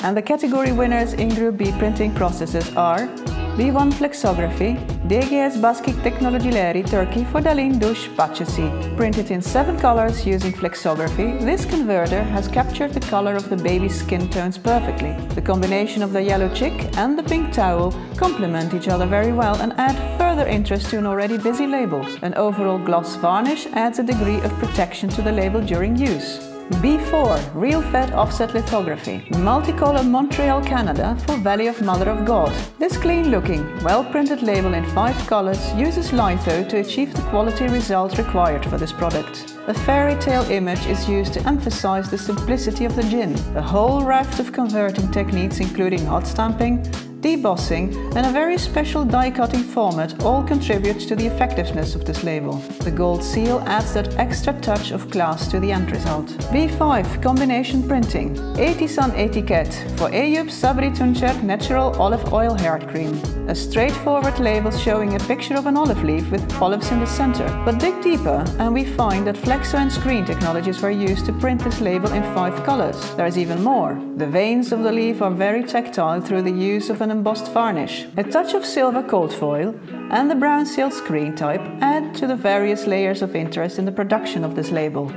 And the category winners in Group B printing processes are B1 Flexography, DGS Baskik Teknolojileri Turkey for Dalin Dush Pachesi. Printed in seven colors using flexography, this converter has captured the color of the baby's skin tones perfectly. The combination of the yellow chick and the pink towel complement each other very well and add further interest to an already busy label. An overall gloss varnish adds a degree of protection to the label during use. B4 Real Fat Offset Lithography Multicolor Montreal, Canada for Valley of Mother of God. This clean looking, well printed label in five colors uses litho to achieve the quality results required for this product. A fairy tale image is used to emphasize the simplicity of the gin. A whole raft of converting techniques including hot stamping, debossing and a very special die cutting format all contribute to the effectiveness of this label. The gold seal adds that extra touch of class to the end result. B5 Combination Printing Etisan Etiket for Eyüp Sabri Tuncer Natural Olive Oil Hair Cream. A straightforward label showing a picture of an olive leaf with olives in the center. But dig deeper and we find that flexo and screen technologies were used to print this label in five colors. There is even more. The veins of the leaf are very tactile through the use of an embossed varnish. A touch of silver cold foil and the brown seal screen type add to the various layers of interest in the production of this label.